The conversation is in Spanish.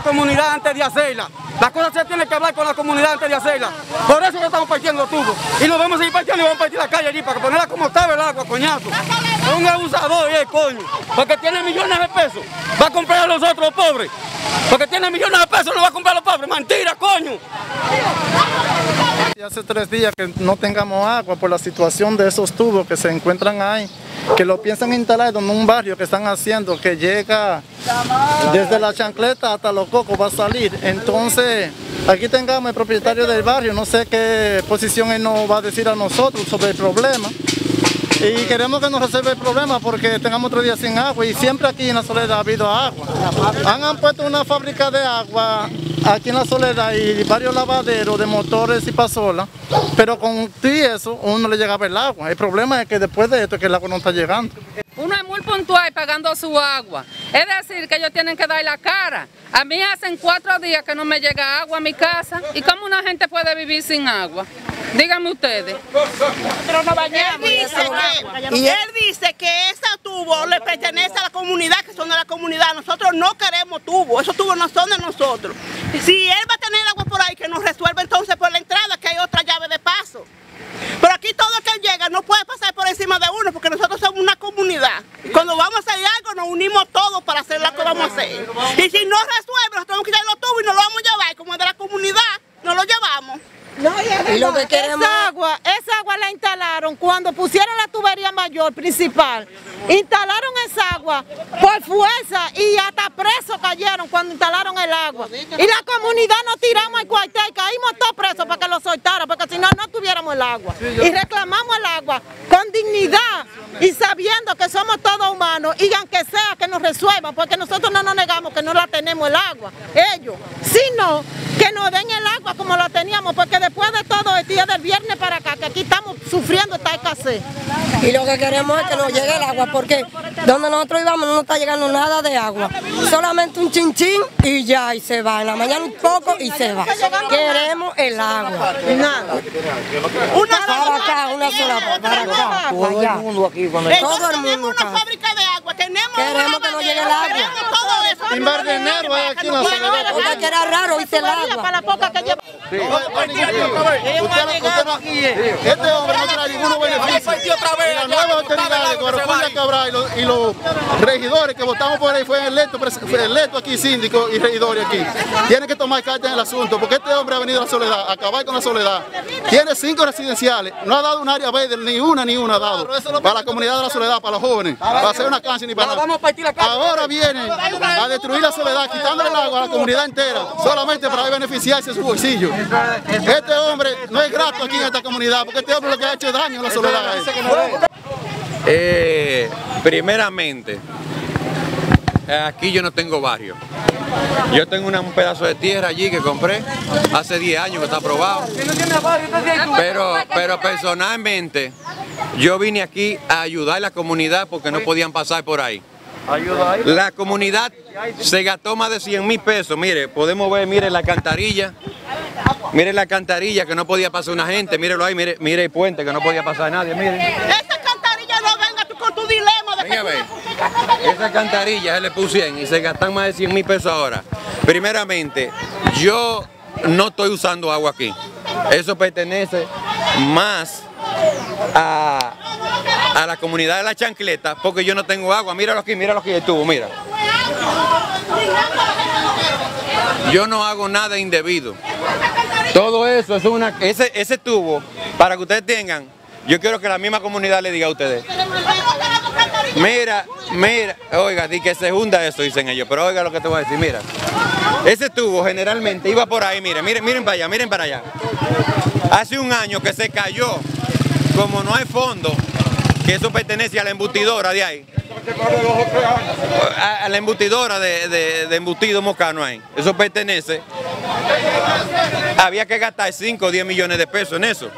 comunidad antes de hacerla. Las cosas se tienen que hablar con la comunidad antes de hacerla. Por eso que estamos partiendo tubos. Y nos vamos a seguir partiendo y vamos a partir la calle allí para ponerla como estaba el agua, coñazo. Es un abusador, eh, coño. Porque tiene millones de pesos. Va a comprar a los otros pobres. Porque tiene millones de pesos, no va a comprar a los pobres. Mentira, coño. Hace tres días que no tengamos agua por la situación de esos tubos que se encuentran ahí, que lo piensan instalar en un barrio que están haciendo, que llega desde la chancleta hasta los cocos, va a salir. Entonces, aquí tengamos el propietario del barrio, no sé qué posición él nos va a decir a nosotros sobre el problema. Y queremos que nos resuelva el problema porque tengamos otro día sin agua y siempre aquí en la Soledad ha habido agua. Han, han puesto una fábrica de agua aquí en la Soledad y varios lavaderos de motores y pasolas, pero con ti eso uno le llegaba el agua. El problema es que después de esto es que el agua no está llegando. Uno es muy puntual pagando su agua. Es decir, que ellos tienen que dar la cara. A mí hacen cuatro días que no me llega agua a mi casa. ¿Y cómo una gente puede vivir sin agua? Díganme ustedes. Dice, que, y él dice le pertenece a la comunidad, que son de la comunidad. Nosotros no queremos tubos, esos tubos no son de nosotros. Si él va a tener agua por ahí, que nos resuelva entonces por la entrada, que hay otra llave de paso. Pero aquí todo el que llega no puede pasar por encima de uno, porque nosotros somos una comunidad. Cuando vamos a hacer algo, nos unimos todos para hacer lo que vamos a hacer. Y si no resuelve, nos tenemos que quitar los tubos y nos lo vamos a llevar, como es de la comunidad, nos lo llevamos. Y lo que queremos... Esa agua, esa agua la instalaron cuando pusieron la tubería mayor principal. Instalaron esa agua por fuerza y hasta presos cayeron cuando instalaron el agua. Y la comunidad nos tiramos al cuartel, caímos todos presos para que lo soltara, porque si no, no tuviéramos el agua. Y reclamamos el agua con dignidad y sabiendo que somos todos humanos y aunque sea que nos resuelvan, porque nosotros no nos negamos que no la tenemos el agua, ellos, sino que nos den el agua como la teníamos, porque después de todo el día del viernes para acá, que aquí estamos sufriendo esta escasez. Y lo que queremos es que nos llegue el agua, porque donde nosotros íbamos no nos está llegando nada de agua, solamente un chinchín y ya, y se va, en la mañana un poco y se va. Queremos el agua, nada. Una Para acá, una sola, para acá, Todo el mundo aquí todo el tenemos mundo una acá. fábrica de agua, tenemos Queremos que nos llegue el agua. tenemos todo eso. Invernadero aquí en la Soledad. Porque que era raro, hice el agua. Para la poca que no. Este hombre no trae ninguno beneficio. Y las nuevas autoridades, corresponde a Cabral y los, y los regidores que votamos por ahí fue electo, electo aquí síndico y regidores aquí. Tienen que tomar carta en el asunto porque este hombre ha venido a la soledad, a acabar con la soledad. Tiene cinco residenciales, no ha dado un área verde, ni una ni una ha dado. Para la comunidad de la soledad, para los jóvenes, para hacer una cancha ni para nada. Ahora viene a destruir la soledad, quitándole el agua a la comunidad entera, solamente para beneficiarse de su bolsillo. Este hombre no es grato aquí en esta comunidad, porque este hombre lo que ha hecho daño a la soledad. Eh, primeramente, aquí yo no tengo barrio. Yo tengo una- un pedazo de tierra allí que compré hace 10 años que está aprobado. Pero, pero personalmente, yo vine aquí a ayudar a la comunidad porque no podían pasar por ahí. La comunidad se gastó más de 100 mil pesos. Mire, podemos ver, mire la alcantarilla. Mire la alcantarilla que no podía pasar una gente. Mírelo ahí, mire, mire el puente que no podía pasar nadie. Mire. Esa cantarilla no venga tú con tu dilema de que tú Esa alcantarilla se le pusieron y se gastan más de 100 mil pesos ahora. Primeramente, yo no estoy usando agua aquí. Eso pertenece más a, a la comunidad de la chancleta porque yo no tengo agua. Míralo aquí, míralo aquí el tubo, mira. Yo no hago nada indebido. Todo eso es una... Ese, ese tubo, para que ustedes tengan, yo quiero que la misma comunidad le diga a ustedes. Mira, mira, oiga, di que se hunda eso, dicen ellos, pero oiga lo que te voy a decir, mira. Ese tubo generalmente iba por ahí, miren, miren, miren para allá, miren para allá. Hace un año que se cayó, como no hay fondo, que eso pertenece a la embutidora de ahí. A, la embutidora de, de, de embutido moscano ahí. Eso pertenece. Había que gastar 5 o 10 millones de pesos en eso.